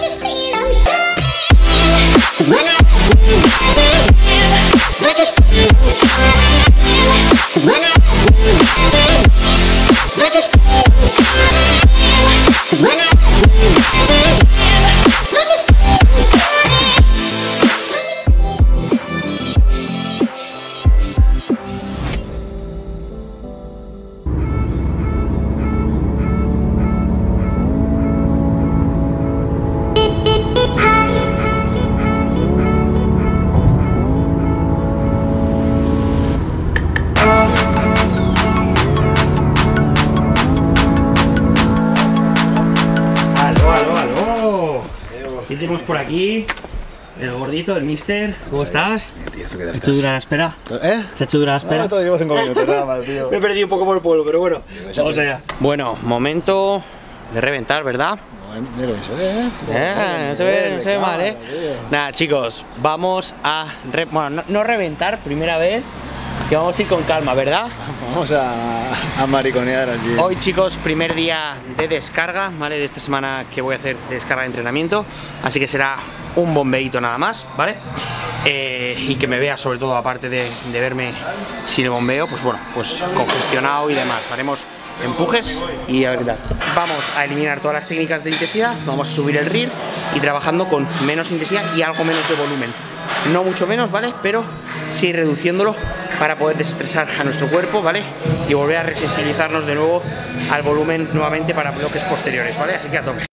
just see? Tenemos por aquí? El gordito, el mister. ¿Cómo estás? ¿Se ha hecho dura la espera? ¿Eh? ¿Se ha hecho dura la espera? No, todavía llevo 5 minutos nada más, tío. Me he perdido un poco por el pueblo, pero bueno, vamos allá. Bueno, momento de reventar, ¿verdad? Mira eso, no se ve, no se ve mal, ¿eh? Nada, chicos, vamos a... re- bueno, no, no reventar, primera vez, que vamos a ir con calma, ¿verdad? Vamos a, mariconear aquí. Hoy, chicos, primer día de descarga, ¿vale? De esta semana que voy a hacer de descarga de entrenamiento, así que será un bombeíto nada más, ¿vale? Eh, y que me vea, sobre todo, aparte de, de verme sin el bombeo, pues bueno, pues congestionado y demás. Haremos empujes y a ver qué tal. Vamos a eliminar todas las técnicas de intensidad, vamos a subir el RIR y trabajando con menos intensidad y algo menos de volumen. No mucho menos, ¿vale? Pero sí reduciéndolo para poder desestresar a nuestro cuerpo, ¿vale? Y volver a resensibilizarnos de nuevo al volumen nuevamente para bloques posteriores, ¿vale? Así que a tope.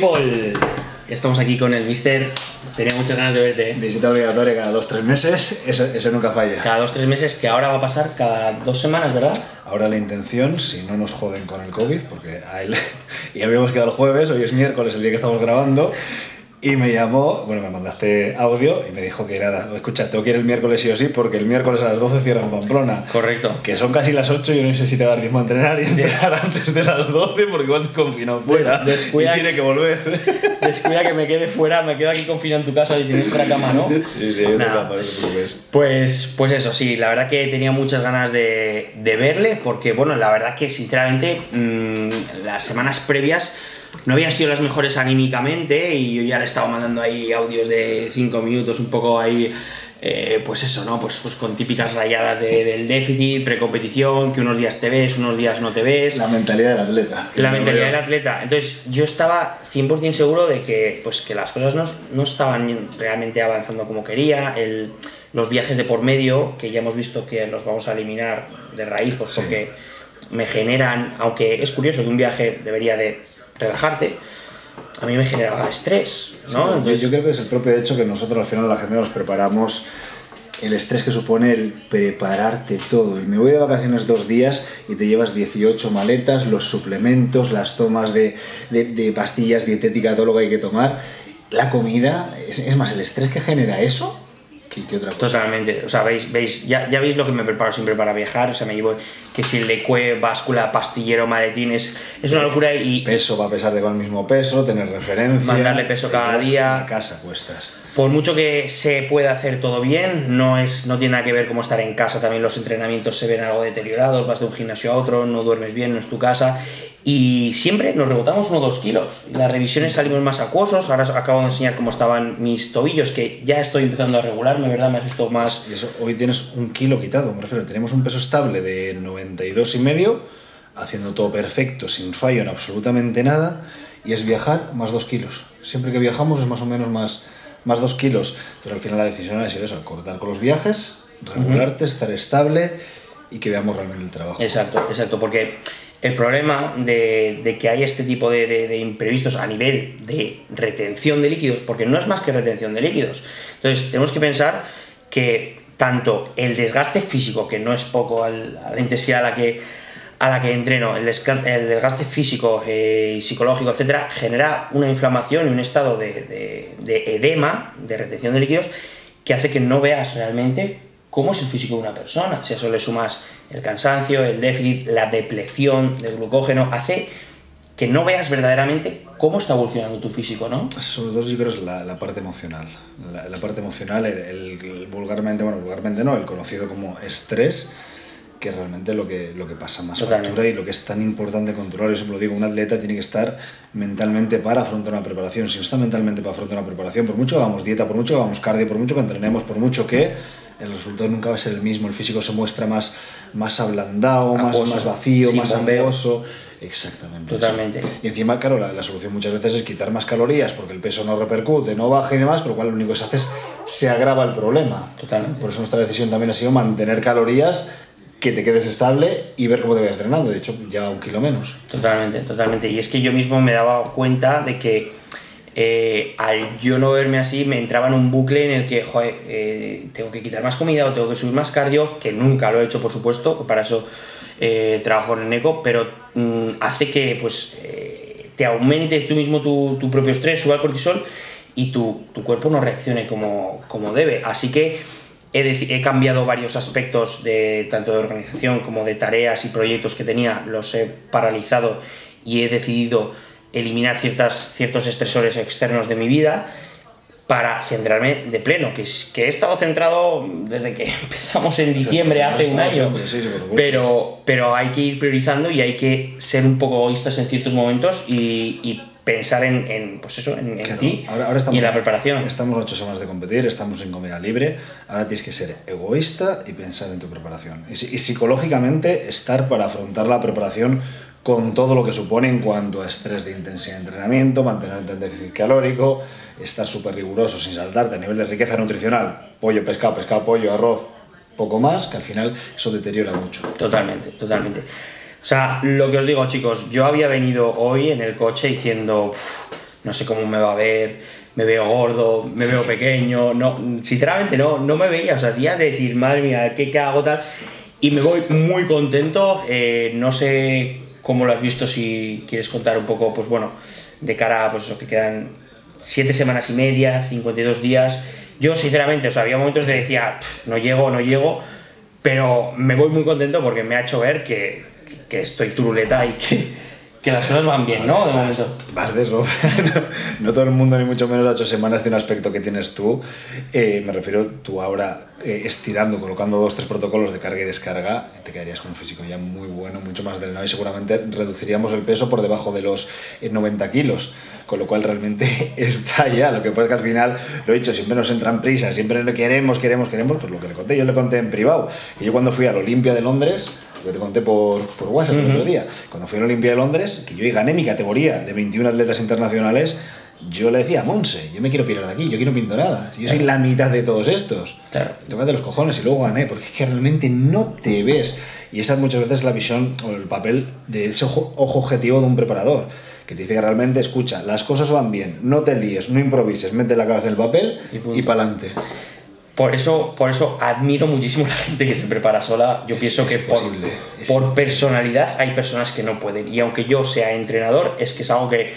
People, estamos aquí con el mister. Tenía muchas ganas de verte. ¿eh? Visita obligatoria cada 2-3 meses, eso, eso nunca falla. Cada dos, tres meses, que ahora va a pasar cada dos semanas, ¿verdad? Ahora la intención, si no nos joden con el COVID, porque a él, y habíamos quedado el jueves, hoy es miércoles, el día que estamos grabando, y me llamó, bueno, me mandaste audio y me dijo que nada, escucha, tengo que ir el miércoles sí o sí, porque el miércoles a las 12 cierran Pamplona. Correcto. Que son casi las 8 y yo no sé si te va a dar tiempo a entrenar y entrenar antes de las 12 porque igual te confinado fuera Des- descuida- y tiene que volver. Descuida que me quede fuera, me quedo aquí confinado en tu casa y tienes otra cama, ¿no? Sí, sí, yo no te preocupes. Pues, pues eso, sí, la verdad que tenía muchas ganas de, de verle, porque bueno, la verdad que sinceramente mm, las semanas previas no habían sido las mejores anímicamente y yo ya le estaba mandando ahí audios de 5 minutos, un poco ahí, eh, pues eso, ¿no? Pues, pues con típicas rayadas de- del déficit, precompetición, que unos días te ves, unos días no te ves. La mentalidad del atleta. La mentalidad del atleta. Entonces, yo estaba 100% seguro de que, pues, que las cosas no, no estaban realmente avanzando como quería. El, los viajes de por medio, que ya hemos visto que los vamos a eliminar de raíz, pues Sí. porque me generan, aunque es curioso que un viaje debería de relajarte, a mí me generaba estrés, ¿no? Sí, Entonces, yo creo que es el propio hecho que nosotros al final la gente nos preparamos el estrés que supone el prepararte todo. Y me voy de vacaciones dos días y te llevas 18 maletas, los suplementos, las tomas de, de- de pastillas dietéticas, todo lo que hay que tomar. La comida, es, es más, el estrés que genera eso que, que otra cosa. Totalmente, o sea, veis, veis ya, ya veis lo que me preparo siempre para viajar, o sea, me llevo que si el lecue, báscula, pastillero, maletín, es, es una locura y Peso va a pesar con el mismo peso, tener referencia. Mandarle peso cada día. Casa cuestas. por mucho que se pueda hacer todo bien, no, es, no tiene nada que ver cómo estar en casa, también los entrenamientos se ven algo deteriorados, vas de un gimnasio a otro, no duermes bien, no es tu casa y siempre nos rebotamos uno o dos kilos. Las revisiones salimos más acuosos, ahora os acabo de enseñar cómo estaban mis tobillos, que ya estoy empezando a regularme, ¿verdad? Me has visto más... Y eso, hoy tienes un kilo quitado, me refiero. Tenemos un peso estable de 92 y medio, haciendo todo perfecto, sin fallo en absolutamente nada, y es viajar más 2 kilos. Siempre que viajamos es más o menos más, más 2 kilos. Pero al final la decisión ha sido eso, cortar con los viajes, regularte, estar estable y que veamos realmente el trabajo. Exacto, exacto, porque el problema de, que hay este tipo de, imprevistos a nivel de retención de líquidos, porque no es más que retención de líquidos. Entonces, tenemos que pensar que tanto el desgaste físico, que no es poco a la intensidad a la que, entreno, el, desgaste físico eh, psicológico, etcétera, genera una inflamación y un estado de edema, de retención de líquidos, que hace que no veas realmente cómo es el físico de una persona. Si a eso le sumas el cansancio, el déficit, la deplección del glucógeno, hace que no veas verdaderamente cómo está evolucionando tu físico, ¿no? Sobre todo yo creo que es la, la parte emocional. La, la parte emocional, el, el- el vulgarmente, bueno, vulgarmente no, el conocido como estrés, que es realmente lo que, lo que pasa más Totalmente. factura y lo que es tan importante controlar. Yo siempre lo digo, un atleta tiene que estar mentalmente para afrontar una preparación. Si no está mentalmente para afrontar una preparación, por mucho que hagamos dieta, por mucho que hagamos cardio, por mucho que entrenemos, por mucho que el resultado nunca va a ser el mismo. El físico se muestra más, más ablandado, más, vacío, más angoso. Exactamente. Totalmente. Y encima, claro, la, la solución muchas veces es quitar más calorías porque el peso no repercute, no baja y demás, por lo cual lo único que se hace es se agrava el problema. Totalmente. Por eso nuestra decisión también ha sido mantener calorías, que te quedes estable y ver cómo te vayas drenando. De hecho, ya un kilo menos. Totalmente, totalmente. Y es que yo mismo me daba cuenta de que eh, al yo no verme así me entraba en un bucle en el que, joder, eh, tengo que quitar más comida o tengo que subir más cardio, que nunca lo he hecho, por supuesto, para eso eh, trabajo en el ECO, pero mm, hace que pues te aumente tú mismo tu, tu propio estrés, suba el cortisol y tu, tu cuerpo no reaccione como, como debe. Así que he, he cambiado varios aspectos de tanto de organización como de tareas y proyectos que tenía, los he paralizado y he decidido eliminar ciertas, ciertos estresores externos de mi vida para centrarme de pleno, que, es, que he estado centrado desde que empezamos en diciembre hace un año, pero, pero hay que ir priorizando y hay que ser un poco egoístas en ciertos momentos y, y pensar en, en, pues eso, en, en Claro, ti ahora, ahora estamos, y en la preparación. Estamos ocho semanas de competir, estamos en comida libre. Ahora tienes que ser egoísta y pensar en tu preparación. Y psicológicamente estar para afrontar la preparación con todo lo que supone en cuanto a estrés de intensidad de entrenamiento, mantenerte en déficit calórico, estar súper riguroso sin saltarte a nivel de riqueza nutricional, pollo, pescado, pescado, pollo, arroz, poco más, que al final eso deteriora mucho. Totalmente, totalmente. O sea, lo que os digo, chicos, yo había venido hoy en el coche diciendo, "Uf, no sé cómo me va a ver, me veo gordo, me veo pequeño, no, sinceramente no, no me veía, o sea, días de decir, madre mía, ¿qué, qué hago tal? Y me voy muy contento, eh, no sé cómo lo has visto, si quieres contar un poco, pues bueno, de cara a pues eso, que quedan siete semanas y media, 52 días. Yo, sinceramente, o sea, había momentos de decía, "Pff, no llego, no llego, pero me voy muy contento porque me ha hecho ver que, que estoy turuleta y que, que las cosas van bien, ¿no? De momento. Vas de eso. no, todo el mundo, ni mucho menos, a ocho semanas tiene un aspecto que tienes tú. Eh, me refiero, tú ahora eh, estirando, colocando dos, tres protocolos de carga y descarga, te quedarías con un físico ya muy bueno, mucho más drenado y seguramente reduciríamos el peso por debajo de los eh, 90 kilos. Con lo cual realmente está ya. Lo que pasa es que al final, lo he dicho, siempre nos entran prisas, siempre queremos, queremos, queremos. Pues lo que le conté, yo le conté en privado. Que yo cuando fui a la Olimpia de Londres, lo que te conté por, por WhatsApp el otro día, cuando fui a la Olimpia de Londres, que yo y gané mi categoría de 21 atletas internacionales, Yo le decía a Monse, yo me quiero pirar de aquí, yo quiero pintoradas. Yo soy la mitad de todos estos. Claro. Tócate los cojones y luego gané, porque es que realmente no te ves. Y esa muchas veces es la visión o el papel de ese ojo, ojo objetivo de un preparador. Que te dice que realmente, escucha, las cosas van bien, no te líes, no improvises, mete la cabeza en el papel Y y, para adelante. Por eso, por eso admiro muchísimo a la gente que se prepara sola. Yo pienso es que por, por personalidad hay personas que no pueden. Y aunque yo sea entrenador, es que es algo que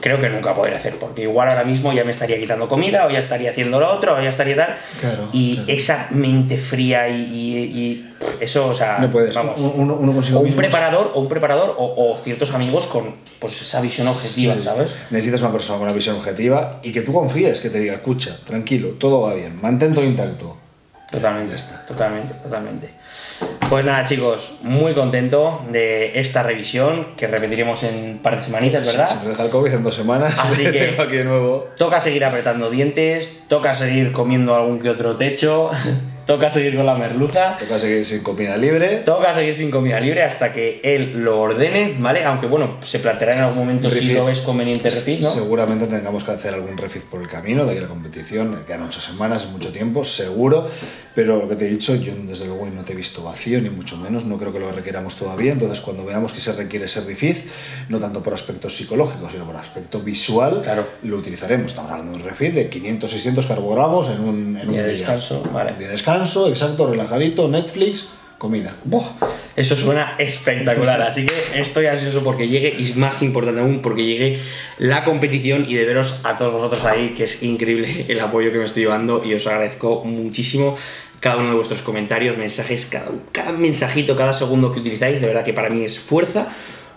creo que nunca podré hacer. Porque igual ahora mismo ya me estaría quitando comida, o ya estaría haciendo lo otro, o ya estaría tal. Claro, y claro. esa mente fría y, y- y eso, o sea, No puedes. vamos. Uno, uno consigo o un preparador, o un preparador, o, o ciertos amigos con pues esa visión objetiva, Sí. ¿sabes? Necesitas una persona con una visión objetiva y que tú confíes, que te diga, escucha, tranquilo, todo va bien, mantén todo intacto. Totalmente, totalmente, totalmente. Pues nada, chicos, muy contento de esta revisión que repetiremos en un par de semanitas, Se ¿verdad? nos deja el COVID en dos semanas. Así que- tengo aquí de nuevo. Toca seguir apretando dientes, toca seguir comiendo algún que otro techo, toca seguir con la merluza, Toca seguir sin comida libre. toca seguir sin comida libre hasta que él lo ordene, ¿vale? Aunque bueno, se planteará en algún momento si lo ves conveniente refit, ¿no? Seguramente tengamos que hacer algún refit por el camino de aquí a la competición. Quedan ocho semanas, es mucho tiempo, seguro. Pero lo que te he dicho, yo desde luego no te he visto vacío, ni mucho menos. No creo que lo requeramos todavía. Entonces, cuando veamos que se requiere ese refit, no tanto por aspecto psicológico, sino por aspecto visual, Claro. lo utilizaremos. Estamos hablando de un refit de 500, 600 carbogramos en un, en un Día de día. descanso, vale. De descanso, exacto, relajadito, Netflix, comida. Buah, Eso suena espectacular, así que estoy ansioso porque llegue y más importante aún porque llegue la competición y de veros a todos vosotros ahí, que es increíble el apoyo que me estoy llevando y os agradezco muchísimo cada uno de vuestros comentarios, mensajes, cada, cada mensajito, cada segundo que utilizáis, de verdad que para mí es fuerza.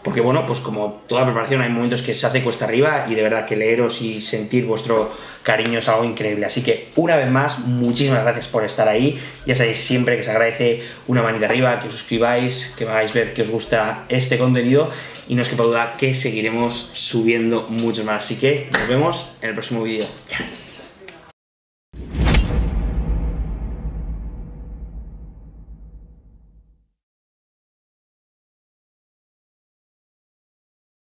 Porque bueno, pues como toda preparación hay momentos que se hace cuesta arriba y de verdad que leeros y sentir vuestro cariño es algo increíble. Así que una vez más, muchísimas gracias por estar ahí. Ya sabéis siempre que se agradece una manita arriba, que os suscribáis, que me hagáis ver que os gusta este contenido y no os quepa duda que seguiremos subiendo mucho más. Así que nos vemos en el próximo vídeo. Yes.